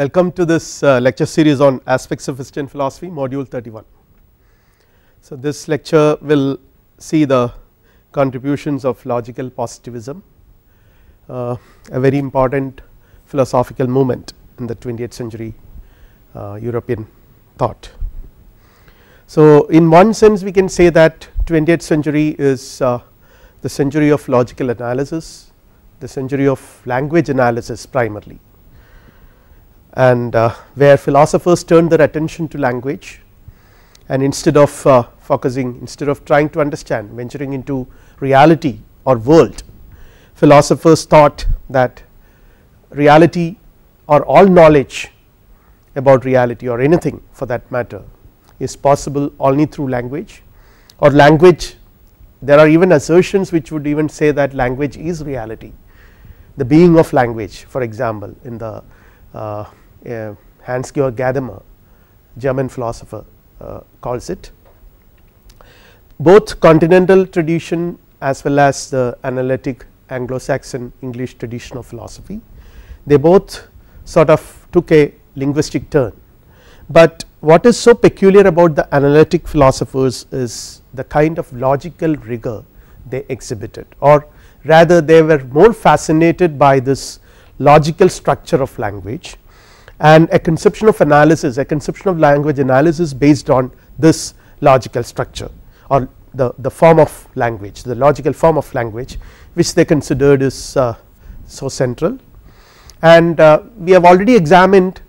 Welcome to this uh, lecture series on aspects of Western philosophy module 31. So, this lecture will see the contributions of logical positivism uh, a very important philosophical movement in the 20th century uh, European thought. So, in one sense we can say that 20th century is uh, the century of logical analysis, the century of language analysis primarily and uh, where philosophers turned their attention to language and instead of uh, focusing instead of trying to understand venturing into reality or world philosophers thought that reality or all knowledge about reality or anything for that matter is possible only through language. Or language there are even assertions which would even say that language is reality. The being of language for example in the uh, uh, Hans Georg Gadamer German philosopher uh, calls it. Both continental tradition as well as the analytic Anglo Saxon English tradition of philosophy they both sort of took a linguistic turn, but what is so peculiar about the analytic philosophers is the kind of logical rigor they exhibited or rather they were more fascinated by this logical structure of language and a conception of analysis a conception of language analysis based on this logical structure or the, the form of language the logical form of language which they considered is uh, so central. And uh, we have already examined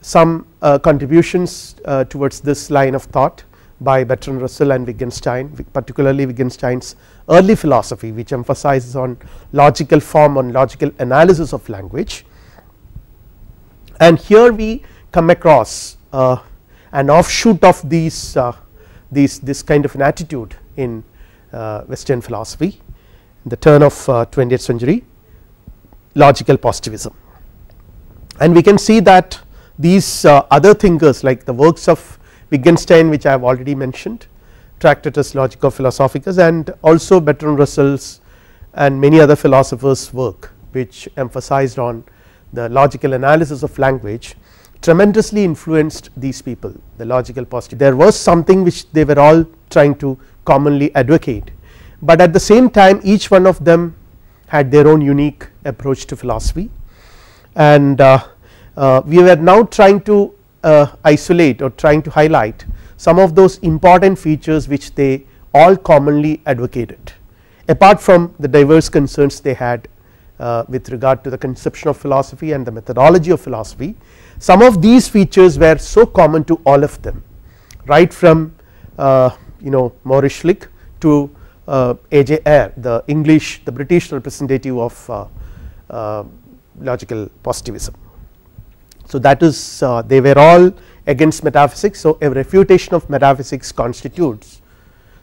some uh, contributions uh, towards this line of thought by Bertrand Russell and Wittgenstein particularly Wittgenstein's early philosophy which emphasizes on logical form on logical analysis of language and here we come across uh, an offshoot of these uh, these this kind of an attitude in uh, western philosophy in the turn of 20th uh, century logical positivism. And we can see that these uh, other thinkers like the works of Wittgenstein which I have already mentioned Tractatus Logico Philosophicus and also Bertrand Russell's and many other philosophers work which emphasized on the logical analysis of language tremendously influenced these people the logical positive there was something which they were all trying to commonly advocate, but at the same time each one of them had their own unique approach to philosophy. And uh, uh, we were now trying to uh, isolate or trying to highlight some of those important features which they all commonly advocated apart from the diverse concerns they had uh, with regard to the conception of philosophy and the methodology of philosophy. Some of these features were so common to all of them right from uh, you know Maurice Schlick to uh, A.J. Ayer the English the British representative of uh, uh, logical positivism. So that is uh, they were all against metaphysics so a refutation of metaphysics constitutes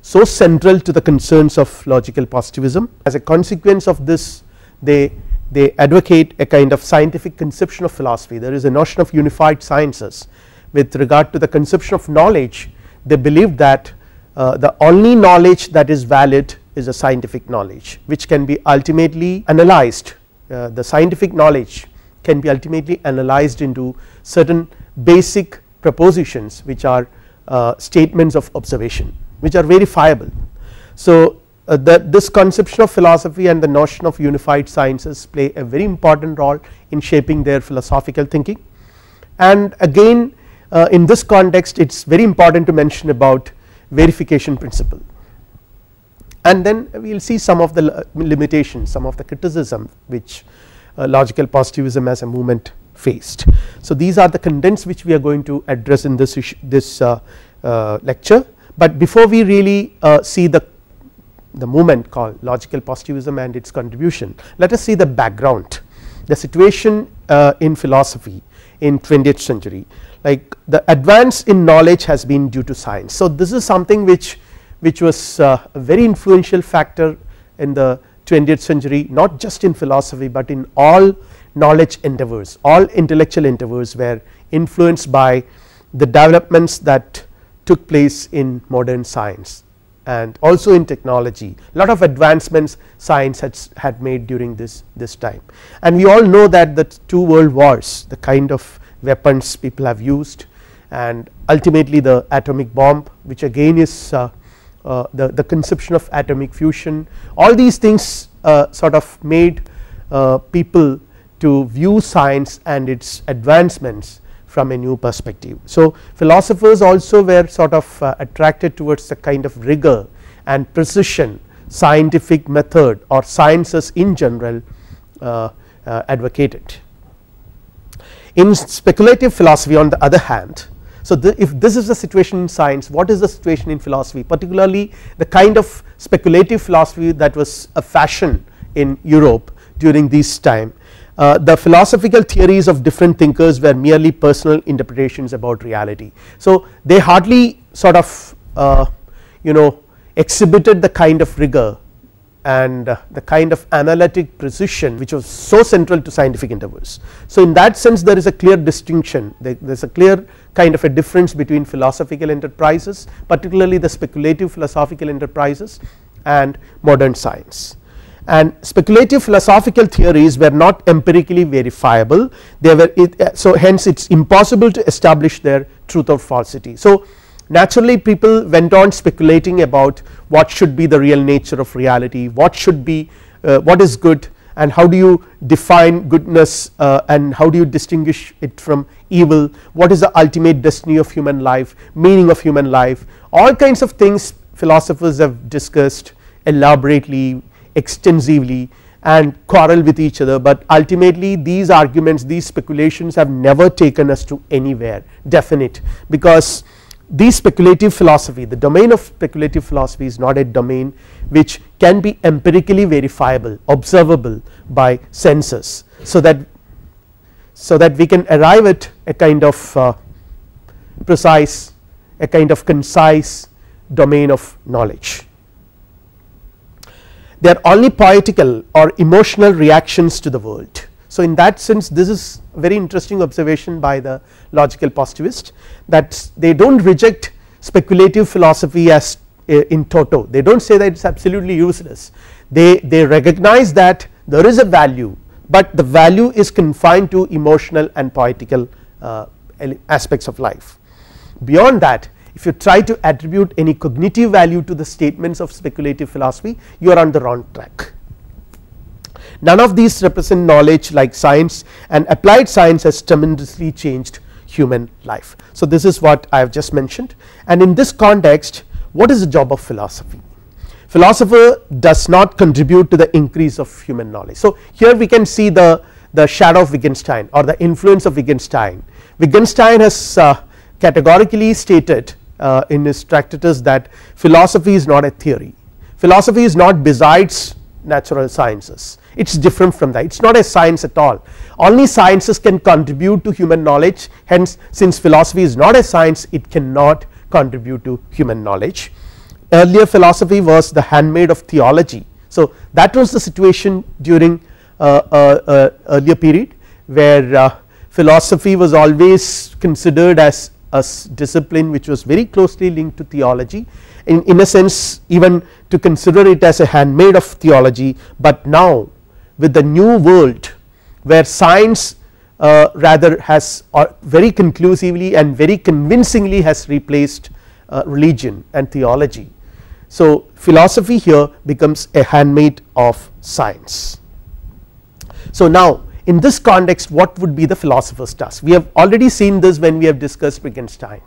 so central to the concerns of logical positivism as a consequence of this they they advocate a kind of scientific conception of philosophy. There is a notion of unified sciences. With regard to the conception of knowledge they believe that uh, the only knowledge that is valid is a scientific knowledge which can be ultimately analyzed. Uh, the scientific knowledge can be ultimately analyzed into certain basic propositions which are uh, statements of observation which are verifiable. So uh, that this conception of philosophy and the notion of unified sciences play a very important role in shaping their philosophical thinking. And again uh, in this context it is very important to mention about verification principle. And then we will see some of the limitations some of the criticism which uh, logical positivism as a movement faced. So these are the contents which we are going to address in this issue, this uh, uh, lecture, but before we really uh, see the the movement called logical positivism and its contribution. Let us see the background the situation uh, in philosophy in 20th century like the advance in knowledge has been due to science. So this is something which which was uh, a very influential factor in the 20th century not just in philosophy, but in all knowledge endeavors all intellectual endeavors were influenced by the developments that took place in modern science and also in technology. Lot of advancements science has had made during this this time. And we all know that the two world wars the kind of weapons people have used and ultimately the atomic bomb which again is uh, uh, the, the conception of atomic fusion all these things uh, sort of made uh, people to view science and its advancements from a new perspective. So, philosophers also were sort of uh, attracted towards the kind of rigor and precision scientific method or sciences in general uh, uh, advocated. In speculative philosophy on the other hand, so if this is the situation in science what is the situation in philosophy particularly the kind of speculative philosophy that was a fashion in Europe during this time. Uh, the philosophical theories of different thinkers were merely personal interpretations about reality. So they hardly sort of uh, you know exhibited the kind of rigor and uh, the kind of analytic precision which was so central to scientific endeavors. So in that sense there is a clear distinction there is a clear kind of a difference between philosophical enterprises particularly the speculative philosophical enterprises and modern science and speculative philosophical theories were not empirically verifiable. They were it, uh, so hence it is impossible to establish their truth or falsity. So naturally people went on speculating about what should be the real nature of reality what should be uh, what is good and how do you define goodness uh, and how do you distinguish it from evil? What is the ultimate destiny of human life meaning of human life? All kinds of things philosophers have discussed elaborately extensively and quarrel with each other, but ultimately these arguments these speculations have never taken us to anywhere definite. Because these speculative philosophy the domain of speculative philosophy is not a domain which can be empirically verifiable observable by senses. So that so that we can arrive at a kind of uh, precise a kind of concise domain of knowledge they are only poetical or emotional reactions to the world. So in that sense this is very interesting observation by the logical positivist that they do not reject speculative philosophy as uh, in toto they do not say that it is absolutely useless they, they recognize that there is a value but the value is confined to emotional and poetical uh, aspects of life. Beyond that if you try to attribute any cognitive value to the statements of speculative philosophy you are on the wrong track. None of these represent knowledge like science and applied science has tremendously changed human life. So this is what I have just mentioned and in this context what is the job of philosophy? Philosopher does not contribute to the increase of human knowledge. So here we can see the, the shadow of Wittgenstein or the influence of Wittgenstein. Wittgenstein has uh, categorically stated uh, in his tractatus that philosophy is not a theory. Philosophy is not besides natural sciences. It is different from that. It is not a science at all. Only sciences can contribute to human knowledge. Hence since philosophy is not a science it cannot contribute to human knowledge. Earlier philosophy was the handmaid of theology. So that was the situation during uh, uh, uh earlier period where uh, philosophy was always considered as a discipline which was very closely linked to theology in, in a sense even to consider it as a handmaid of theology, but now with the new world where science uh, rather has uh, very conclusively and very convincingly has replaced uh, religion and theology. So philosophy here becomes a handmaid of science. So now in this context what would be the philosopher's task? We have already seen this when we have discussed Wittgenstein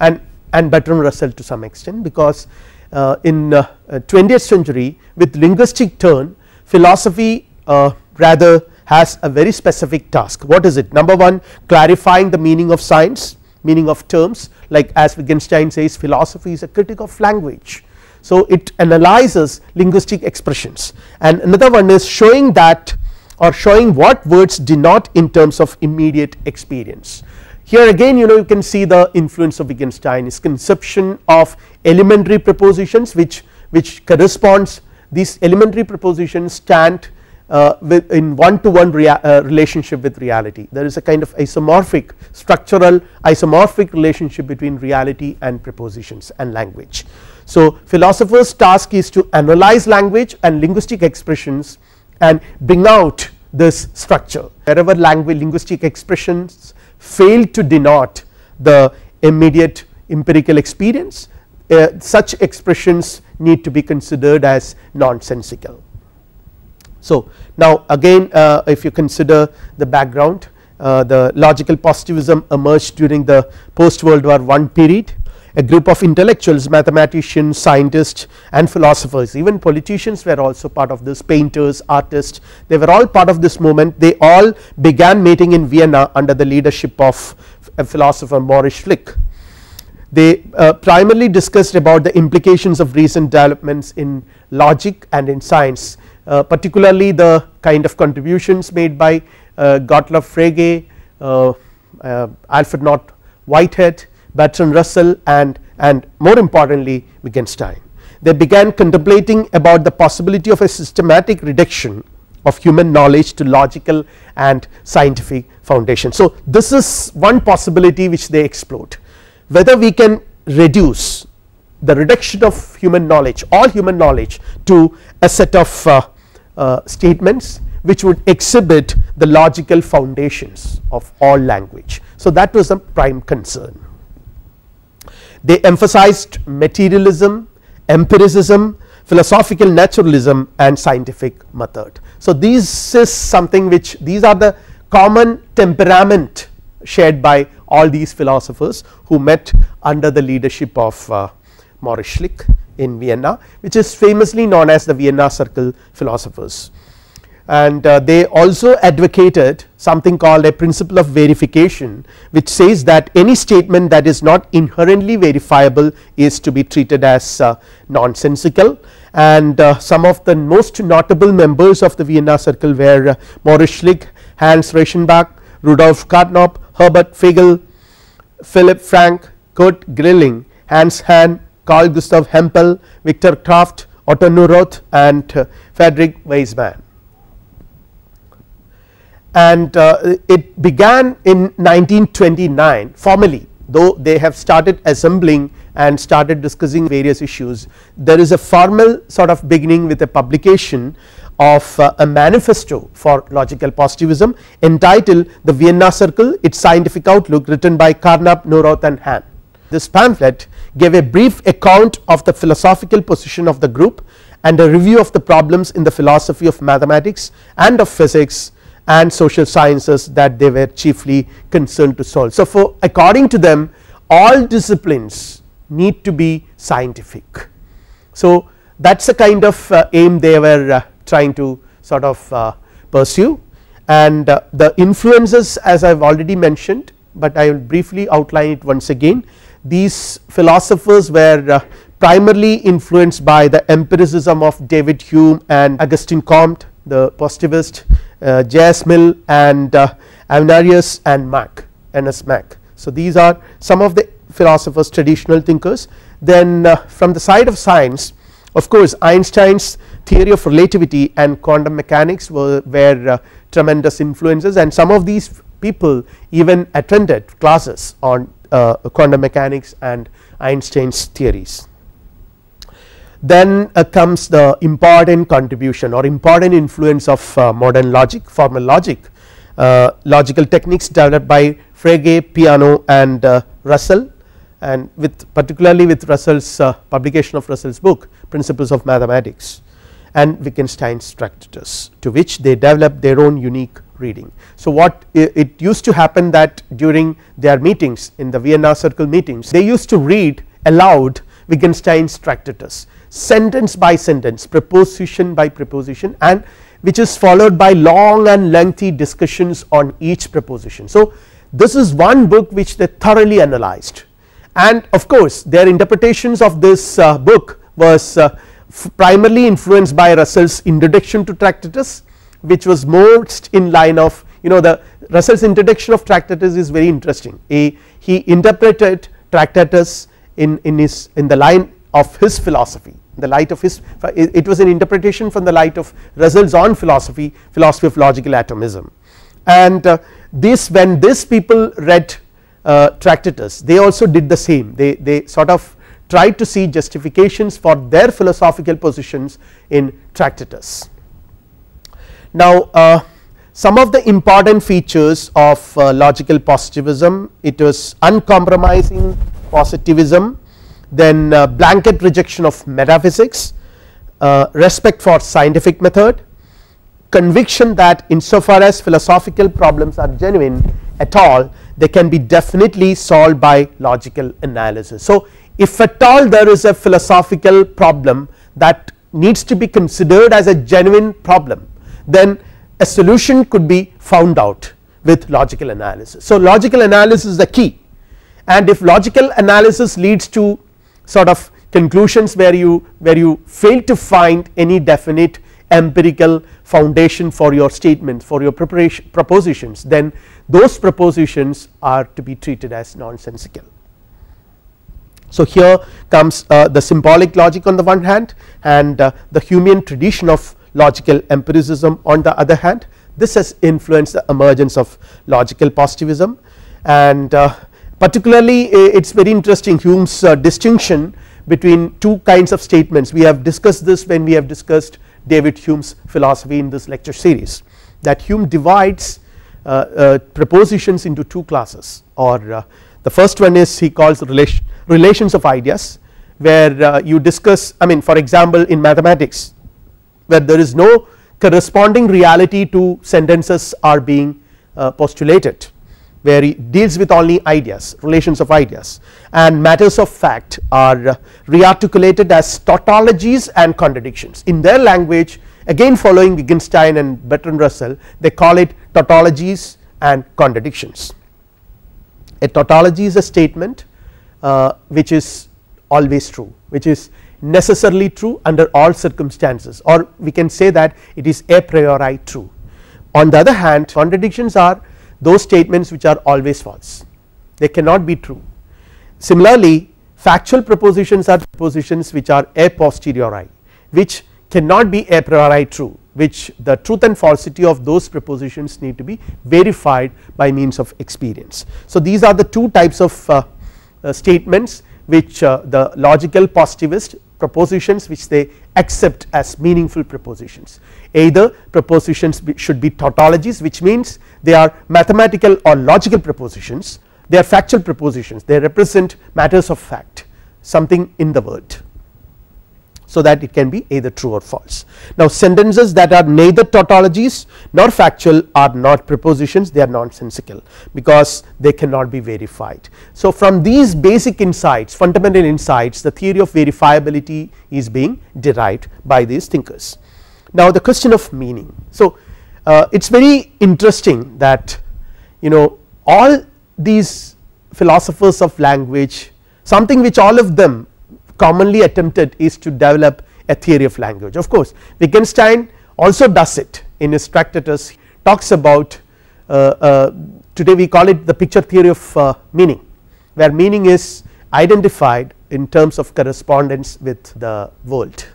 and and Bertrand Russell to some extent because uh, in uh, 20th century with linguistic turn philosophy uh, rather has a very specific task. What is it? Number 1 clarifying the meaning of science meaning of terms. Like as Wittgenstein says philosophy is a critic of language. So it analyzes linguistic expressions. And another one is showing that or showing what words denote in terms of immediate experience. Here again you know you can see the influence of Wittgenstein his conception of elementary propositions which which corresponds these elementary propositions stand uh, in one to one rea uh, relationship with reality there is a kind of isomorphic structural isomorphic relationship between reality and propositions and language. So philosophers task is to analyze language and linguistic expressions and bring out this structure wherever language linguistic expressions fail to denote the immediate empirical experience uh, such expressions need to be considered as nonsensical. So, now again uh, if you consider the background uh, the logical positivism emerged during the post world war 1 period a group of intellectuals mathematicians scientists and philosophers. Even politicians were also part of this painters artists. They were all part of this movement. They all began meeting in Vienna under the leadership of a philosopher Maurice Schlick. They uh, primarily discussed about the implications of recent developments in logic and in science uh, particularly the kind of contributions made by uh, Gottlob Frege, uh, uh, Alfred North Whitehead Bertrand Russell and, and more importantly Wittgenstein. They began contemplating about the possibility of a systematic reduction of human knowledge to logical and scientific foundation. So, this is one possibility which they explored whether we can reduce the reduction of human knowledge all human knowledge to a set of uh, uh, statements which would exhibit the logical foundations of all language. So, that was a prime concern. They emphasized materialism, empiricism, philosophical naturalism and scientific method. So, this is something which these are the common temperament shared by all these philosophers who met under the leadership of uh, Maurice Schlick in Vienna which is famously known as the Vienna circle philosophers and uh, they also advocated something called a principle of verification which says that any statement that is not inherently verifiable is to be treated as uh, nonsensical. And uh, some of the most notable members of the Vienna circle were uh, Maurice Schlick, Hans Reichenbach, Rudolf Carnap, Herbert Feigl, Philip Frank, Kurt Grelling, Hans Hahn, Carl Gustav Hempel, Victor Kraft, Otto Neurath and uh, Friedrich Waismann and uh, it began in 1929 formally though they have started assembling and started discussing various issues there is a formal sort of beginning with a publication of uh, a manifesto for logical positivism entitled the Vienna circle its scientific outlook written by Carnap, Neurath and Hahn. This pamphlet gave a brief account of the philosophical position of the group and a review of the problems in the philosophy of mathematics and of physics and social sciences that they were chiefly concerned to solve. So, for according to them all disciplines need to be scientific. So, that is a kind of uh, aim they were uh, trying to sort of uh, pursue and uh, the influences as I have already mentioned, but I will briefly outline it once again. These philosophers were uh, primarily influenced by the empiricism of David Hume and Auguste Comte the positivist uh, J.S. Mill and uh, Avenarius and Mach Ernest Mach. So, these are some of the philosophers traditional thinkers then uh, from the side of science of course Einstein's theory of relativity and quantum mechanics were, were uh, tremendous influences and some of these people even attended classes on uh, quantum mechanics and Einstein's theories then uh, comes the important contribution or important influence of uh, modern logic formal logic. Uh, logical techniques developed by Frege, Peano and uh, Russell. And with particularly with Russell's uh, publication of Russell's book principles of mathematics and Wittgenstein's Tractatus to which they developed their own unique reading. So, what it used to happen that during their meetings in the Vienna circle meetings they used to read aloud Wittgenstein's Tractatus sentence by sentence proposition by proposition and which is followed by long and lengthy discussions on each proposition. So, this is one book which they thoroughly analyzed. And of course, their interpretations of this uh, book was uh, primarily influenced by Russell's introduction to Tractatus which was most in line of you know the Russell's introduction of Tractatus is very interesting. He interpreted Tractatus in in his in the line of his philosophy the light of his it was an interpretation from the light of Russell's own philosophy philosophy of logical atomism and uh, this when this people read uh, Tractatus they also did the same they, they sort of tried to see justifications for their philosophical positions in Tractatus. Now uh, some of the important features of uh, logical positivism it was uncompromising positivism then uh, blanket rejection of metaphysics uh, respect for scientific method conviction that insofar as philosophical problems are genuine at all they can be definitely solved by logical analysis. So, if at all there is a philosophical problem that needs to be considered as a genuine problem then a solution could be found out with logical analysis. So, logical analysis is the key and if logical analysis leads to sort of conclusions where you where you fail to find any definite empirical foundation for your statements for your preparation propositions then those propositions are to be treated as nonsensical. So, here comes uh, the symbolic logic on the one hand and uh, the Humean tradition of logical empiricism on the other hand this has influenced the emergence of logical positivism and uh, particularly it is very interesting Hume's uh, distinction between two kinds of statements. We have discussed this when we have discussed David Hume's philosophy in this lecture series that Hume divides uh, uh, propositions into two classes. Or uh, the first one is he calls relation, relations of ideas where you discuss I mean for example in mathematics where there is no corresponding reality to sentences are being postulated where he deals with only ideas relations of ideas and matters of fact are rearticulated as tautologies and contradictions in their language again following Wittgenstein and Bertrand Russell they call it tautologies and contradictions. A tautology is a statement uh, which is always true which is necessarily true under all circumstances or we can say that it is a priori true. On the other hand contradictions are those statements which are always false they cannot be true. Similarly factual propositions are propositions which are a posteriori which cannot be a priori true which the truth and falsity of those propositions need to be verified by means of experience. So, these are the two types of uh, uh, statements which uh, the logical positivist propositions which they accept as meaningful propositions either propositions should be tautologies which means they are mathematical or logical propositions they are factual propositions they represent matters of fact something in the world so that it can be either true or false. Now sentences that are neither tautologies nor factual are not propositions they are nonsensical because they cannot be verified. So from these basic insights fundamental insights the theory of verifiability is being derived by these thinkers. Now the question of meaning. So uh, it is very interesting that you know all these philosophers of language something which all of them commonly attempted is to develop a theory of language of course Wittgenstein also does it in his tractatus talks about uh, uh, today we call it the picture theory of uh, meaning where meaning is identified in terms of correspondence with the world.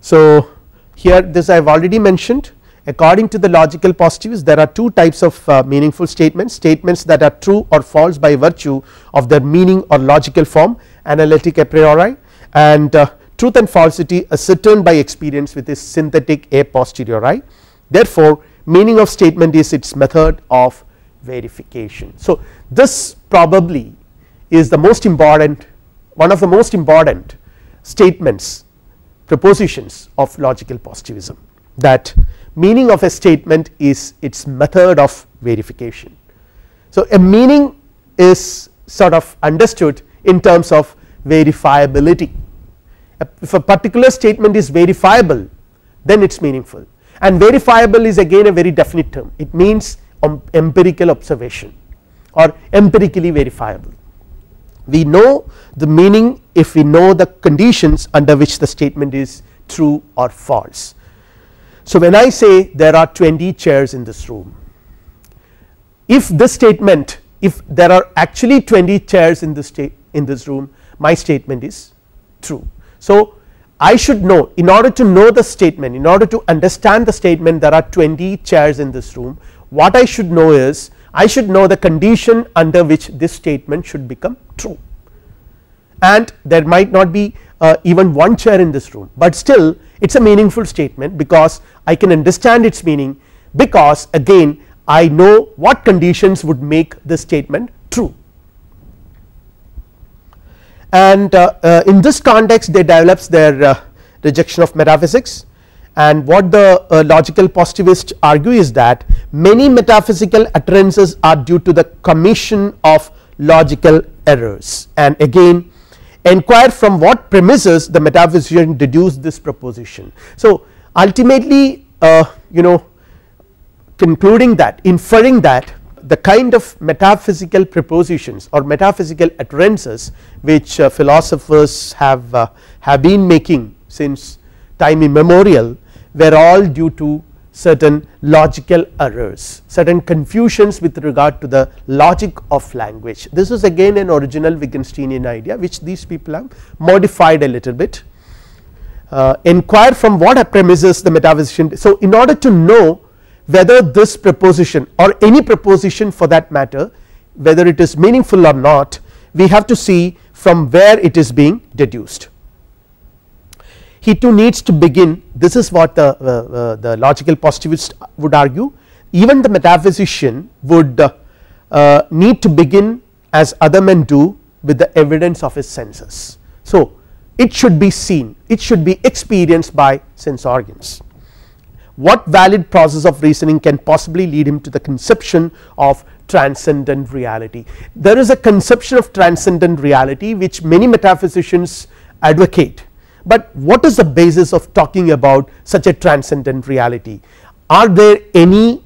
So here this I have already mentioned. According to the logical positivists there are two types of uh, meaningful statements. Statements that are true or false by virtue of their meaning or logical form analytic a priori and uh, truth and falsity ascertained by experience with this synthetic a posteriori. Therefore meaning of statement is its method of verification. So this probably is the most important one of the most important statements propositions of logical positivism that meaning of a statement is its method of verification. So a meaning is sort of understood in terms of verifiability if a particular statement is verifiable then it is meaningful and verifiable is again a very definite term it means empirical observation or empirically verifiable. We know the meaning if we know the conditions under which the statement is true or false. So when I say there are 20 chairs in this room if this statement if there are actually 20 chairs in this in this room my statement is true. So I should know in order to know the statement in order to understand the statement there are 20 chairs in this room what I should know is I should know the condition under which this statement should become true and there might not be uh, even one chair in this room. But still it is a meaningful statement because I can understand its meaning because again I know what conditions would make this statement true. And uh, uh, in this context they develops their uh, rejection of metaphysics. And what the uh, logical positivists argue is that many metaphysical utterances are due to the commission of logical errors. And again inquire from what premises the metaphysician deduced this proposition. So, ultimately uh, you know concluding that inferring that the kind of metaphysical propositions or metaphysical utterances which uh, philosophers have uh, have been making since time immemorial were all due to certain logical errors certain confusions with regard to the logic of language. This is again an original Wittgensteinian idea which these people have modified a little bit. Uh, inquire from what premises the metaphysician so in order to know whether this proposition or any proposition for that matter whether it is meaningful or not we have to see from where it is being deduced he too needs to begin. This is what the, uh, uh, the logical positivist would argue. Even the metaphysician would uh, uh, need to begin as other men do with the evidence of his senses. So, it should be seen. It should be experienced by sense organs. What valid process of reasoning can possibly lead him to the conception of transcendent reality. There is a conception of transcendent reality which many metaphysicians advocate, but what is the basis of talking about such a transcendent reality? Are there any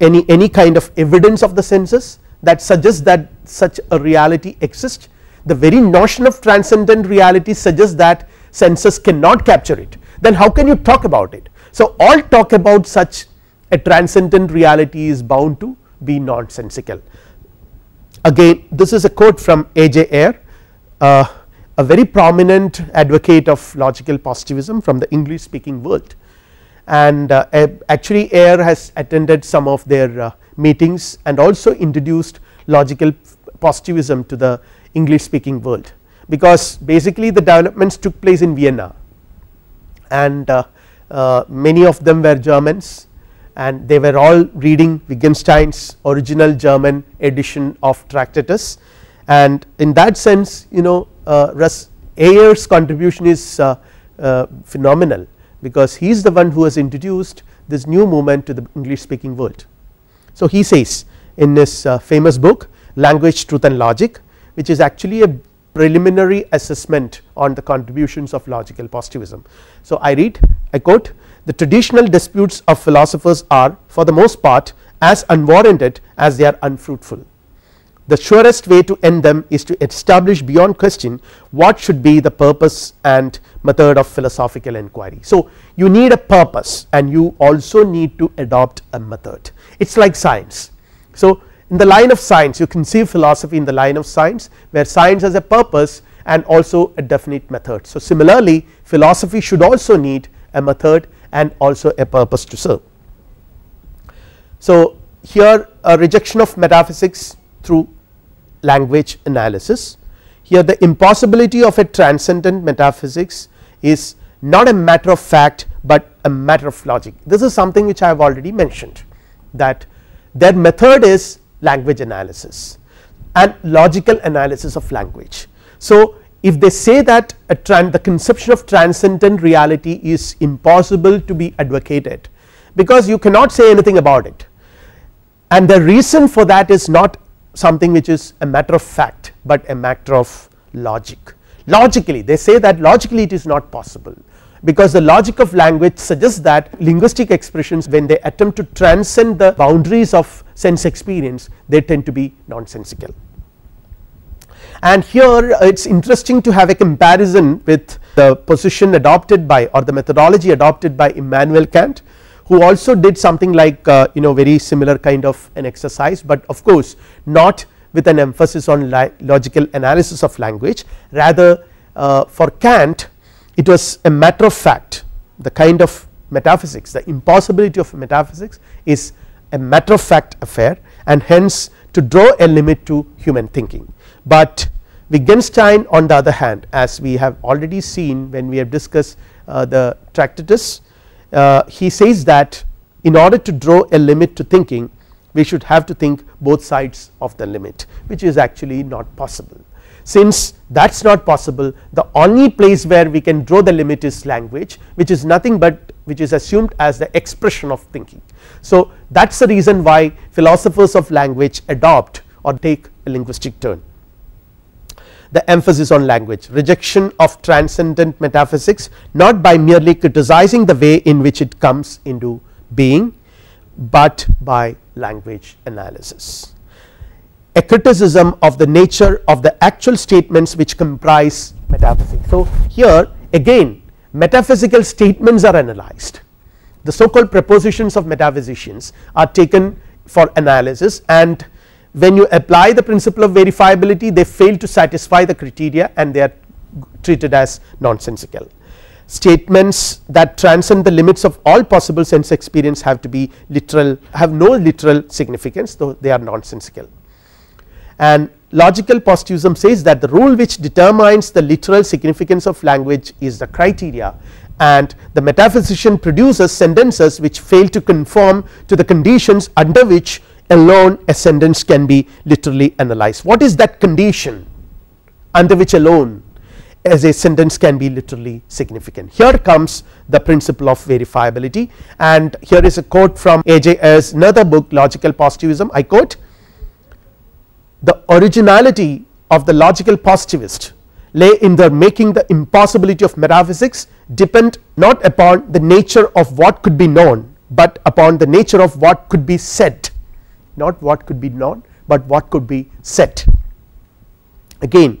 any any kind of evidence of the senses that suggests that such a reality exists? The very notion of transcendent reality suggests that senses cannot capture it, then how can you talk about it? So, all talk about such a transcendent reality is bound to be nonsensical. Again this is a quote from A. J. Ayer uh, a very prominent advocate of logical positivism from the English speaking world. And uh, actually Ayer has attended some of their uh, meetings and also introduced logical positivism to the English speaking world. Because basically the developments took place in Vienna. And uh, uh, many of them were Germans. And they were all reading Wittgenstein's original German edition of Tractatus. And in that sense you know Ayer's contribution is uh, uh, phenomenal because he is the one who has introduced this new movement to the English speaking world. So he says in his uh, famous book language truth and logic which is actually a preliminary assessment on the contributions of logical positivism. So I read I quote the traditional disputes of philosophers are for the most part as unwarranted as they are unfruitful. The surest way to end them is to establish beyond question what should be the purpose and method of philosophical inquiry. So, you need a purpose and you also need to adopt a method it is like science. So, in the line of science you conceive philosophy in the line of science where science has a purpose and also a definite method. So, similarly philosophy should also need a method and also a purpose to serve. So, here a rejection of metaphysics through language analysis. Here the impossibility of a transcendent metaphysics is not a matter of fact, but a matter of logic. This is something which I have already mentioned that their method is language analysis and logical analysis of language. So, if they say that the conception of transcendent reality is impossible to be advocated because you cannot say anything about it. And the reason for that is not something which is a matter of fact, but a matter of logic logically they say that logically it is not possible because the logic of language suggests that linguistic expressions when they attempt to transcend the boundaries of sense experience they tend to be nonsensical. And here uh, it is interesting to have a comparison with the position adopted by or the methodology adopted by Immanuel Kant who also did something like uh, you know very similar kind of an exercise, but of course not with an emphasis on logical analysis of language rather uh, for Kant it was a matter of fact the kind of metaphysics the impossibility of metaphysics is a matter of fact affair and hence to draw a limit to human thinking. But Wittgenstein on the other hand as we have already seen when we have discussed uh, the Tractatus uh, he says that in order to draw a limit to thinking we should have to think both sides of the limit which is actually not possible. Since that is not possible the only place where we can draw the limit is language which is nothing but which is assumed as the expression of thinking. So that is the reason why philosophers of language adopt or take a linguistic turn. The emphasis on language rejection of transcendent metaphysics not by merely criticizing the way in which it comes into being, but by language analysis. A criticism of the nature of the actual statements which comprise metaphysics. So, here again metaphysical statements are analyzed the so called propositions of metaphysicians are taken for analysis and when you apply the principle of verifiability they fail to satisfy the criteria and they are treated as nonsensical. Statements that transcend the limits of all possible sense experience have to be literal have no literal significance though they are nonsensical. And logical positivism says that the rule which determines the literal significance of language is the criteria and the metaphysician produces sentences which fail to conform to the conditions under which alone a sentence can be literally analyzed. What is that condition under which alone as a sentence can be literally significant. Here comes the principle of verifiability and here is a quote from A.J. Ayer's another book logical positivism I quote the originality of the logical positivist lay in their making the impossibility of metaphysics depend not upon the nature of what could be known, but upon the nature of what could be said not what could be known, but what could be said. Again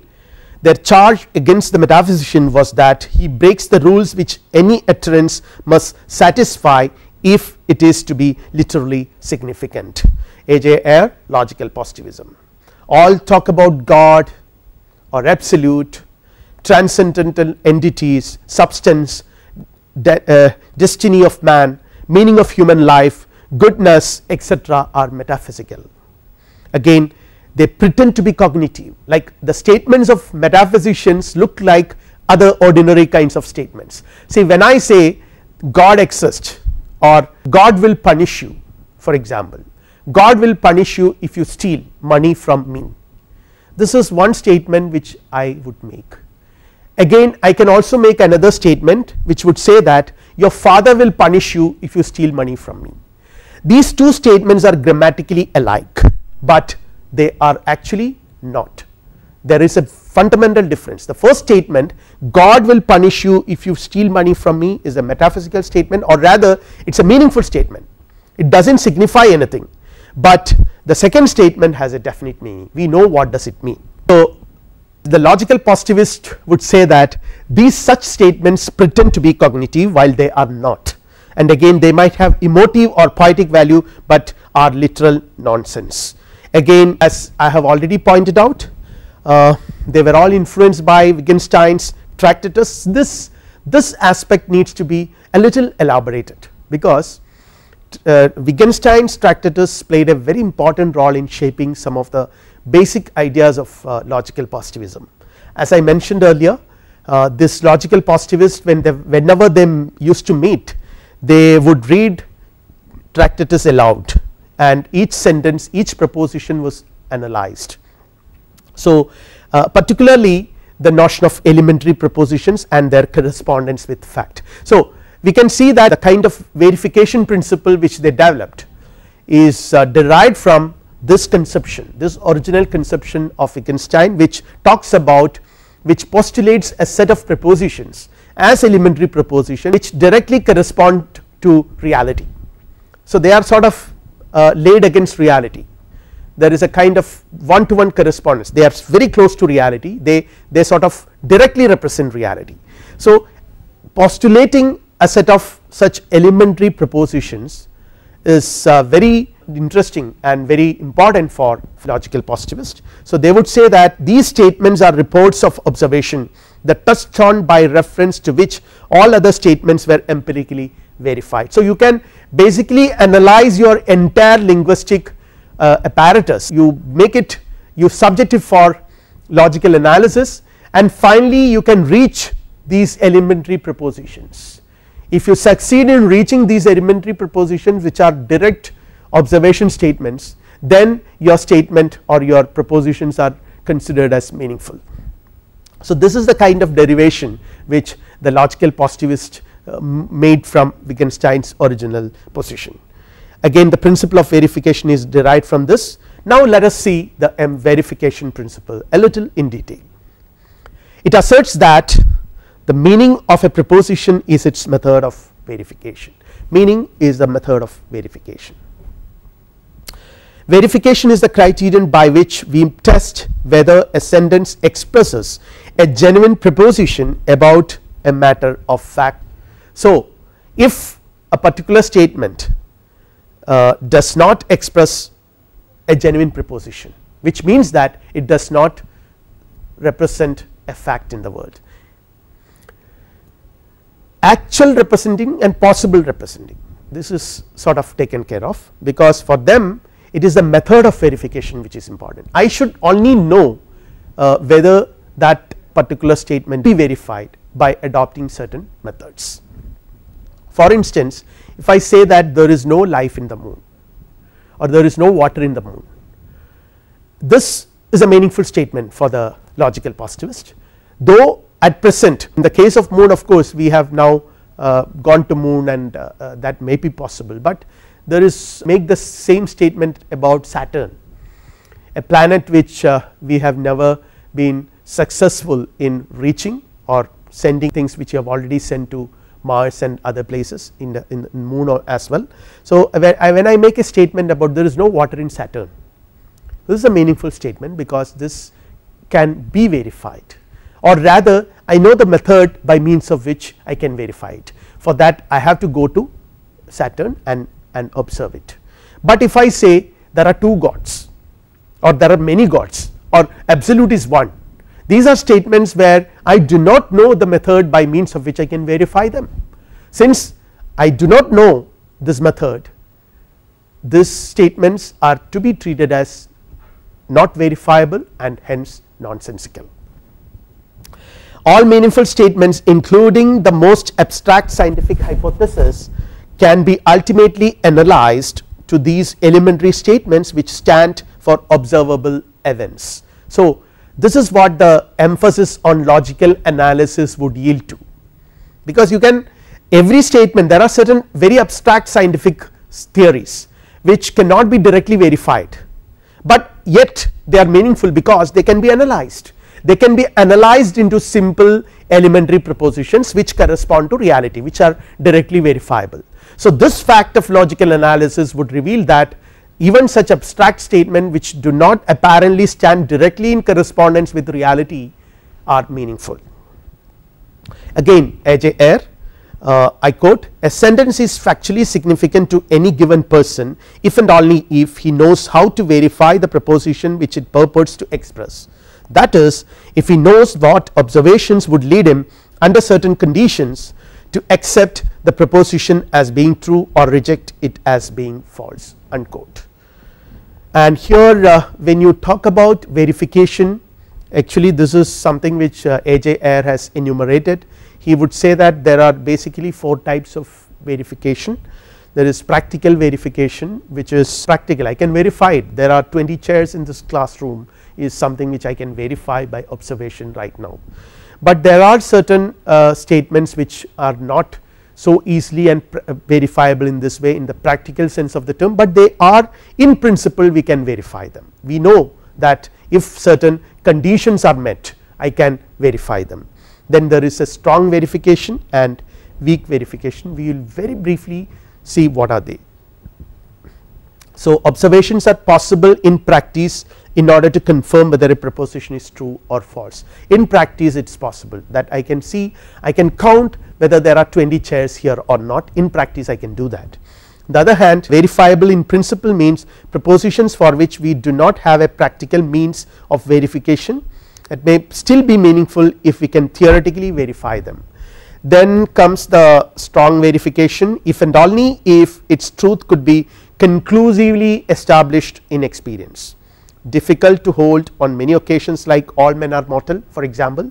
their charge against the metaphysician was that he breaks the rules which any utterance must satisfy if it is to be literally significant. A.J. Ayer logical positivism all talk about God or absolute transcendental entities substance de, uh, destiny of man meaning of human life goodness etc are metaphysical. Again they pretend to be cognitive like the statements of metaphysicians look like other ordinary kinds of statements. See when I say God exists or God will punish you for example God will punish you if you steal money from me. This is one statement which I would make. Again I can also make another statement which would say that your father will punish you if you steal money from me these two statements are grammatically alike, but they are actually not. There is a fundamental difference. The first statement God will punish you if you steal money from me is a metaphysical statement or rather it is a meaningful statement. It does not signify anything, but the second statement has a definite meaning. We know what does it mean. So, the logical positivist would say that these such statements pretend to be cognitive while they are not and again they might have emotive or poetic value, but are literal nonsense. Again as I have already pointed out uh, they were all influenced by Wittgenstein's Tractatus this this aspect needs to be a little elaborated because uh, Wittgenstein's Tractatus played a very important role in shaping some of the basic ideas of uh, logical positivism. As I mentioned earlier uh, this logical positivist when they whenever they used to meet they would read Tractatus aloud and each sentence each proposition was analyzed. So, uh, particularly the notion of elementary propositions and their correspondence with fact. So, we can see that the kind of verification principle which they developed is uh, derived from this conception this original conception of Wittgenstein which talks about which postulates a set of propositions as elementary proposition which directly correspond to reality. So, they are sort of uh, laid against reality there is a kind of one to one correspondence they are very close to reality they they sort of directly represent reality. So, postulating a set of such elementary propositions is uh, very interesting and very important for logical positivist. So, they would say that these statements are reports of observation that touched on by reference to which all other statements were empirically verified. So, you can basically analyze your entire linguistic uh, apparatus you make it you subject it for logical analysis and finally you can reach these elementary propositions if you succeed in reaching these elementary propositions which are direct observation statements then your statement or your propositions are considered as meaningful. So, this is the kind of derivation which the logical positivist uh, made from Wittgenstein's original position. Again the principle of verification is derived from this. Now, let us see the M verification principle a little in detail. It asserts that the meaning of a proposition is its method of verification, meaning is the method of verification. Verification is the criterion by which we test whether a sentence expresses a genuine proposition about a matter of fact. So, if a particular statement uh, does not express a genuine proposition which means that it does not represent a fact in the world. Actual representing and possible representing this is sort of taken care of because for them it is the method of verification which is important. I should only know uh, whether that particular statement be verified by adopting certain methods. For instance, if I say that there is no life in the moon or there is no water in the moon, this is a meaningful statement for the logical positivist, though at present in the case of moon of course we have now uh, gone to moon and uh, uh, that may be possible, but there is make the same statement about Saturn a planet which uh, we have never been successful in reaching or sending things which you have already sent to Mars and other places in the in, in moon as well. So, when I, when I make a statement about there is no water in Saturn this is a meaningful statement because this can be verified or rather I know the method by means of which I can verify it for that I have to go to Saturn and and observe it. But if I say there are two gods or there are many gods or absolute is one these are statements where I do not know the method by means of which I can verify them. Since I do not know this method these statements are to be treated as not verifiable and hence nonsensical. All meaningful statements including the most abstract scientific hypothesis can be ultimately analyzed to these elementary statements which stand for observable events. So, this is what the emphasis on logical analysis would yield to because you can every statement there are certain very abstract scientific theories which cannot be directly verified, but yet they are meaningful because they can be analyzed they can be analyzed into simple elementary propositions which correspond to reality which are directly verifiable. So, this fact of logical analysis would reveal that even such abstract statement which do not apparently stand directly in correspondence with reality are meaningful. Again A.J. Ayer uh, I quote a sentence is factually significant to any given person if and only if he knows how to verify the proposition which it purports to express that is if he knows what observations would lead him under certain conditions to accept the proposition as being true or reject it as being false unquote. And here uh, when you talk about verification actually this is something which uh, AJ Ayer has enumerated. He would say that there are basically 4 types of verification. There is practical verification which is practical I can verify it. There are 20 chairs in this classroom is something which I can verify by observation right now but there are certain uh, statements which are not so easily and uh, verifiable in this way in the practical sense of the term, but they are in principle we can verify them. We know that if certain conditions are met I can verify them then there is a strong verification and weak verification we will very briefly see what are they. So, observations are possible in practice in order to confirm whether a proposition is true or false. In practice it is possible that I can see I can count whether there are 20 chairs here or not in practice I can do that. On the other hand verifiable in principle means propositions for which we do not have a practical means of verification that may still be meaningful if we can theoretically verify them. Then comes the strong verification if and only if its truth could be conclusively established in experience difficult to hold on many occasions like all men are mortal for example,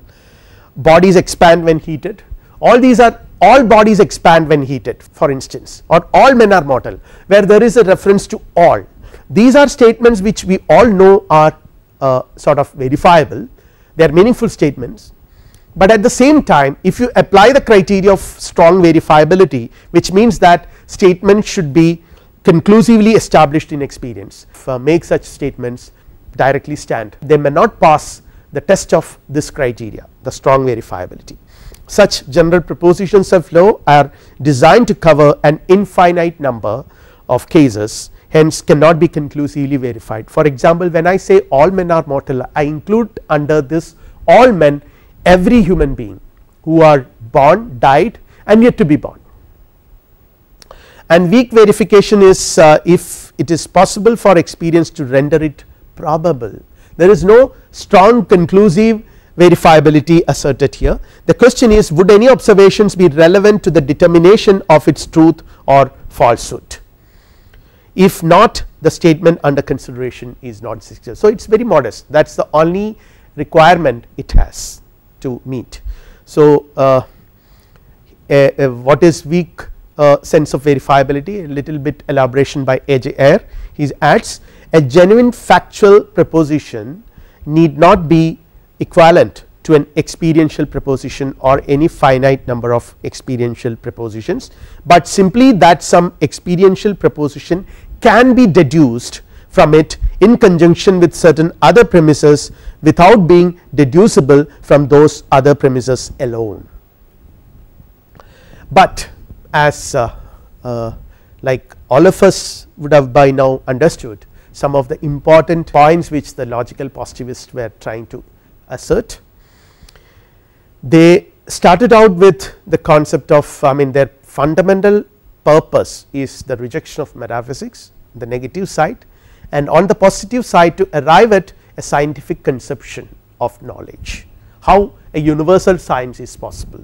bodies expand when heated. All these are all bodies expand when heated for instance or all men are mortal where there is a reference to all. These are statements which we all know are uh, sort of verifiable. They are meaningful statements. But at the same time if you apply the criteria of strong verifiability which means that statement should be conclusively established in experience. If, uh, make such statements directly stand. They may not pass the test of this criteria the strong verifiability. Such general propositions of law are designed to cover an infinite number of cases hence cannot be conclusively verified. For example, when I say all men are mortal I include under this all men every human being who are born died and yet to be born. And weak verification is uh, if it is possible for experience to render it probable there is no strong conclusive verifiability asserted here the question is would any observations be relevant to the determination of its truth or falsehood if not the statement under consideration is not successful. So, it is very modest that is the only requirement it has to meet. So, uh, what is weak sense of verifiability a little bit elaboration by A. J. Ayer he adds a genuine factual proposition need not be equivalent to an experiential proposition or any finite number of experiential propositions, but simply that some experiential proposition can be deduced from it in conjunction with certain other premises without being deducible from those other premises alone. But as uh, uh, like all of us would have by now understood some of the important points which the logical positivists were trying to assert. They started out with the concept of I mean their fundamental purpose is the rejection of metaphysics the negative side and on the positive side to arrive at a scientific conception of knowledge how a universal science is possible.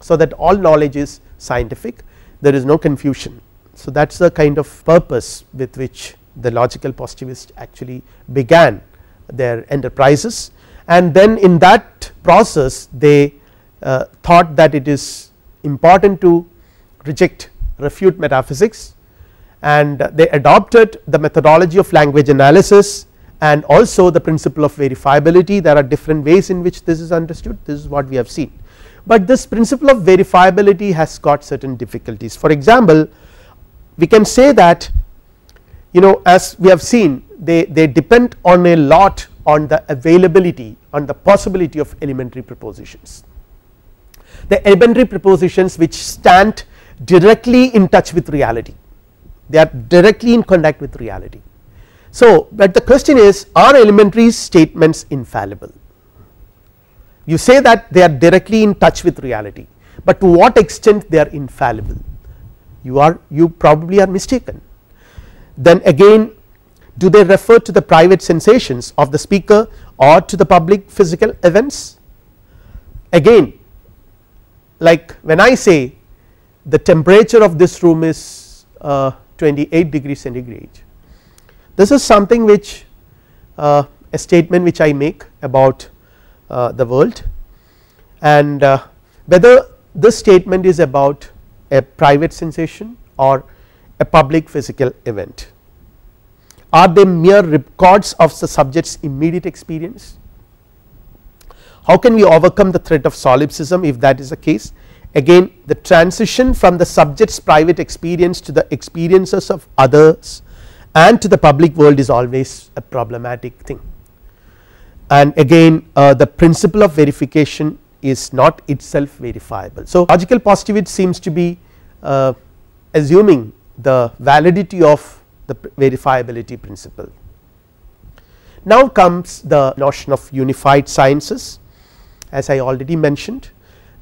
So, that all knowledge is scientific there is no confusion. So, that is the kind of purpose with which the logical positivists actually began their enterprises. And then in that process they uh, thought that it is important to reject refute metaphysics. And they adopted the methodology of language analysis and also the principle of verifiability. There are different ways in which this is understood. This is what we have seen but this principle of verifiability has got certain difficulties. For example we can say that you know as we have seen they, they depend on a lot on the availability on the possibility of elementary propositions the elementary propositions which stand directly in touch with reality. They are directly in contact with reality. So, but the question is are elementary statements infallible you say that they are directly in touch with reality, but to what extent they are infallible you are you probably are mistaken then again do they refer to the private sensations of the speaker or to the public physical events again like when I say the temperature of this room is uh, 28 degree centigrade. This is something which uh, a statement which I make about the world and uh, whether this statement is about a private sensation or a public physical event. Are they mere records of the subject's immediate experience? How can we overcome the threat of solipsism if that is the case again the transition from the subject's private experience to the experiences of others and to the public world is always a problematic thing and again uh, the principle of verification is not itself verifiable. So, logical positivity seems to be uh, assuming the validity of the verifiability principle. Now comes the notion of unified sciences as I already mentioned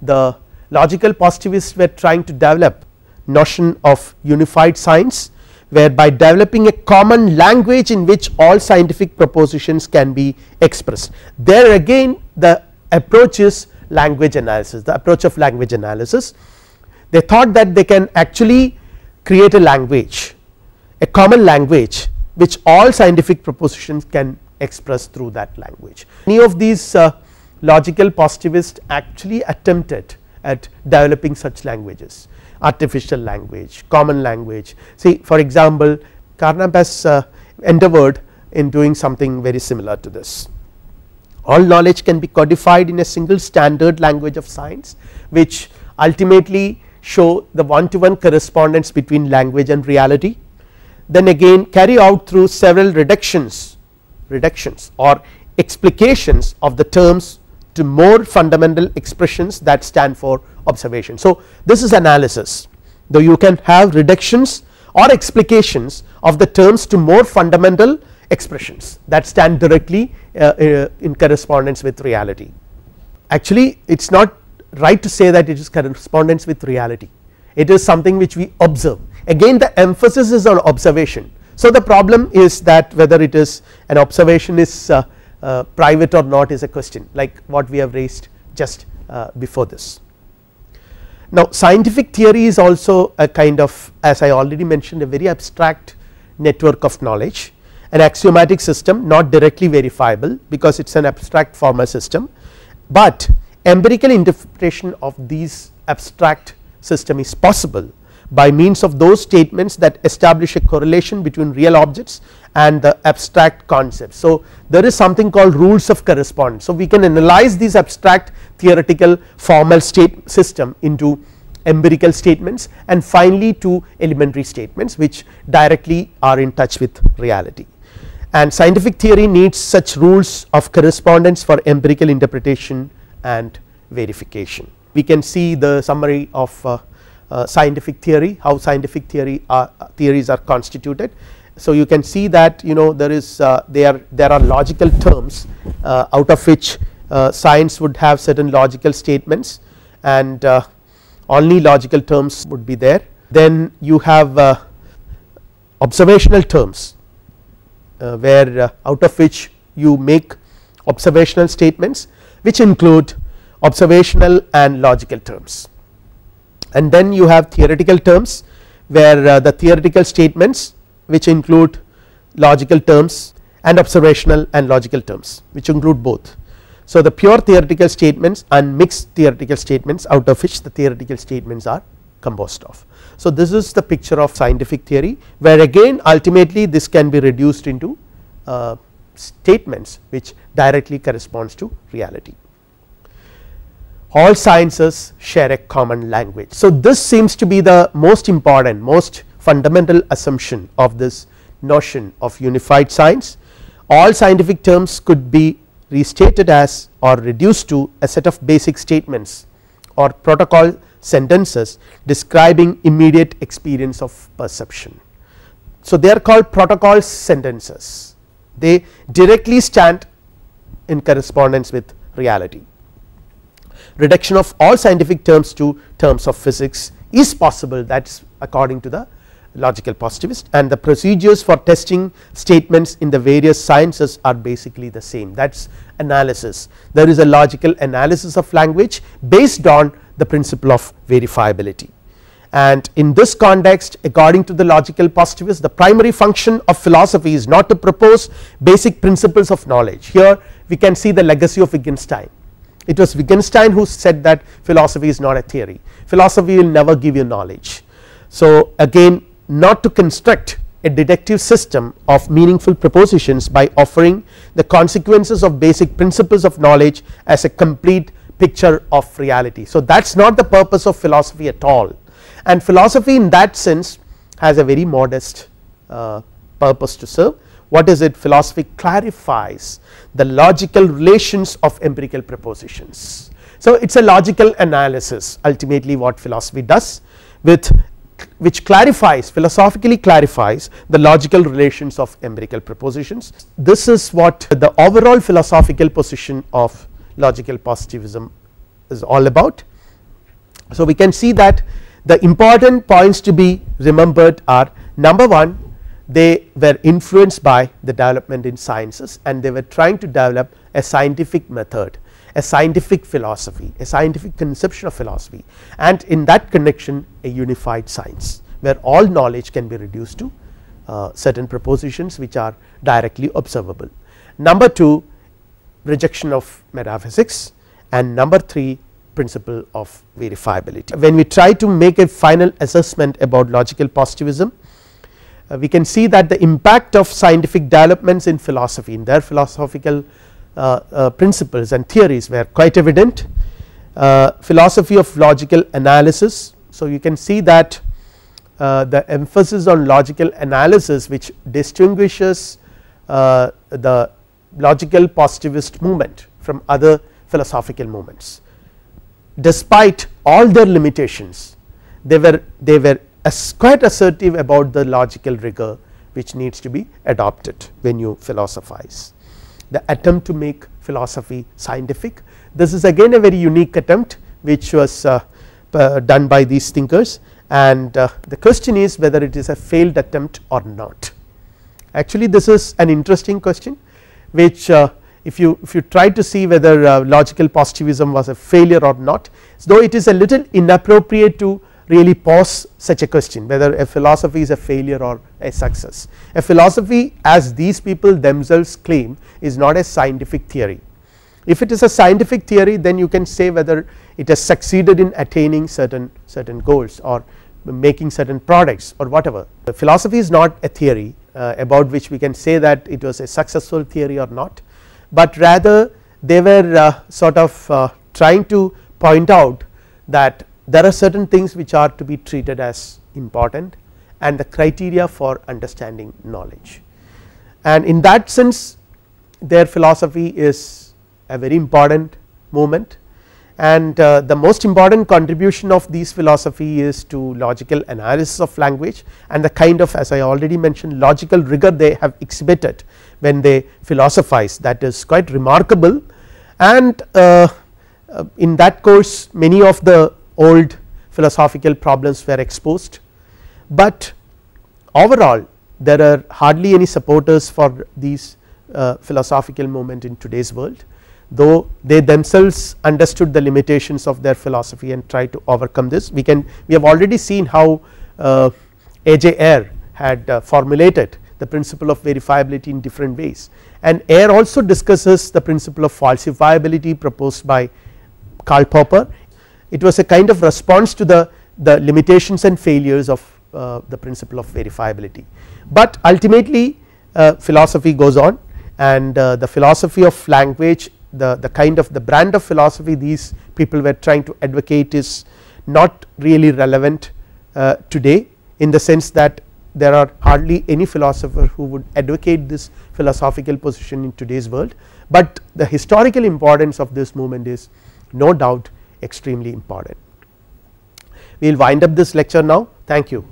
the logical positivists were trying to develop notion of unified science where by developing a common language in which all scientific propositions can be expressed. There again the approach is language analysis the approach of language analysis they thought that they can actually create a language a common language which all scientific propositions can express through that language. Many of these uh, logical positivists actually attempted at developing such languages artificial language, common language. See for example, Carnap has uh, endeavored in doing something very similar to this. All knowledge can be codified in a single standard language of science which ultimately show the one to one correspondence between language and reality. Then again carry out through several reductions reductions or explications of the terms to more fundamental expressions that stand for observation. So, this is analysis though you can have reductions or explications of the terms to more fundamental expressions that stand directly uh, uh, in correspondence with reality. Actually it is not right to say that it is correspondence with reality it is something which we observe again the emphasis is on observation. So, the problem is that whether it is an observation is uh, uh, private or not is a question like what we have raised just uh, before this. Now scientific theory is also a kind of as I already mentioned a very abstract network of knowledge an axiomatic system not directly verifiable because it is an abstract formal system, but empirical interpretation of these abstract system is possible by means of those statements that establish a correlation between real objects and the abstract concepts. So, there is something called rules of correspondence. So, we can analyze these abstract theoretical formal state system into empirical statements and finally to elementary statements which directly are in touch with reality. And scientific theory needs such rules of correspondence for empirical interpretation and verification. We can see the summary of uh, uh, scientific theory how scientific theory are, uh, theories are constituted. So, you can see that you know there is uh, there there are logical terms uh, out of which uh, science would have certain logical statements and only logical terms would be there. Then you have observational terms where out of which you make observational statements which include observational and logical terms. And then you have theoretical terms where uh, the theoretical statements which include logical terms and observational and logical terms which include both. So, the pure theoretical statements and mixed theoretical statements out of which the theoretical statements are composed of. So, this is the picture of scientific theory where again ultimately this can be reduced into uh, statements which directly corresponds to reality all sciences share a common language. So, this seems to be the most important most fundamental assumption of this notion of unified science. All scientific terms could be restated as or reduced to a set of basic statements or protocol sentences describing immediate experience of perception. So, they are called protocol sentences. They directly stand in correspondence with reality. Reduction of all scientific terms to terms of physics is possible. That is according to the logical positivist and the procedures for testing statements in the various sciences are basically the same. That is analysis. There is a logical analysis of language based on the principle of verifiability. And in this context according to the logical positivist the primary function of philosophy is not to propose basic principles of knowledge. Here we can see the legacy of Wittgenstein. It was Wittgenstein who said that philosophy is not a theory. Philosophy will never give you knowledge. So, again not to construct a deductive system of meaningful propositions by offering the consequences of basic principles of knowledge as a complete picture of reality. So, that is not the purpose of philosophy at all and philosophy in that sense has a very modest uh, purpose to serve what is it philosophy clarifies the logical relations of empirical propositions. So, it is a logical analysis ultimately what philosophy does with which clarifies philosophically clarifies the logical relations of empirical propositions. This is what the overall philosophical position of logical positivism is all about. So, we can see that the important points to be remembered are number 1 they were influenced by the development in sciences and they were trying to develop a scientific method a scientific philosophy a scientific conception of philosophy and in that connection a unified science where all knowledge can be reduced to uh, certain propositions which are directly observable. Number 2 rejection of metaphysics and number 3 principle of verifiability. When we try to make a final assessment about logical positivism uh, we can see that the impact of scientific developments in philosophy in their philosophical principles and theories were quite evident uh, philosophy of logical analysis. So, you can see that uh, the emphasis on logical analysis which distinguishes uh, the logical positivist movement from other philosophical movements despite all their limitations they were they were as quite assertive about the logical rigor which needs to be adopted when you philosophize. The attempt to make philosophy scientific this is again a very unique attempt which was uh, done by these thinkers and uh, the question is whether it is a failed attempt or not. Actually this is an interesting question which uh, if you if you try to see whether uh, logical positivism was a failure or not though it is a little inappropriate to really pose such a question whether a philosophy is a failure or a success. A philosophy as these people themselves claim is not a scientific theory. If it is a scientific theory then you can say whether it has succeeded in attaining certain certain goals or making certain products or whatever. The philosophy is not a theory uh, about which we can say that it was a successful theory or not, but rather they were uh, sort of uh, trying to point out that there are certain things which are to be treated as important and the criteria for understanding knowledge. And in that sense their philosophy is a very important movement and uh, the most important contribution of these philosophy is to logical analysis of language and the kind of as I already mentioned logical rigor they have exhibited when they philosophize. That is quite remarkable. And uh, uh, in that course many of the old philosophical problems were exposed, but overall there are hardly any supporters for these uh, philosophical movement in today's world though they themselves understood the limitations of their philosophy and tried to overcome this we can we have already seen how uh, A.J. Ayer had uh, formulated the principle of verifiability in different ways and Ayer also discusses the principle of falsifiability proposed by Karl Popper it was a kind of response to the, the limitations and failures of uh, the principle of verifiability. But ultimately uh, philosophy goes on and uh, the philosophy of language the, the kind of the brand of philosophy these people were trying to advocate is not really relevant uh, today in the sense that there are hardly any philosopher who would advocate this philosophical position in today's world, but the historical importance of this movement is no doubt extremely important. We will wind up this lecture now thank you.